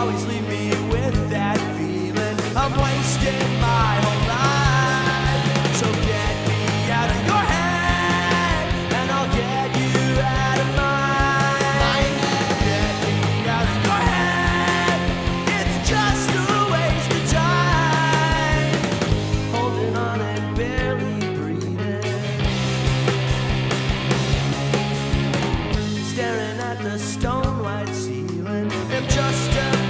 always leave me with that feeling. I'm wasting my whole life. So get me out of your head And I'll get you out of mine. Get me out of your head. It's just a waste of time. Holding on and barely breathing. Staring at the stone white ceiling. I'm just a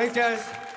Thanks, guys.